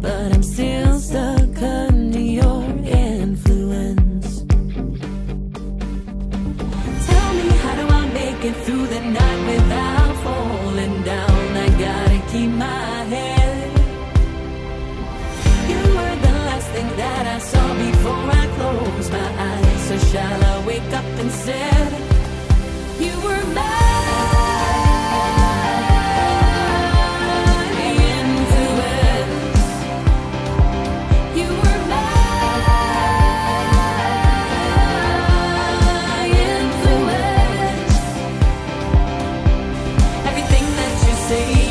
but I'm still stuck under your influence. Tell me, how do I make it through the night without falling down? I gotta keep my head. You were the last thing that I saw before I closed my eyes. So shall I wake up and say? stay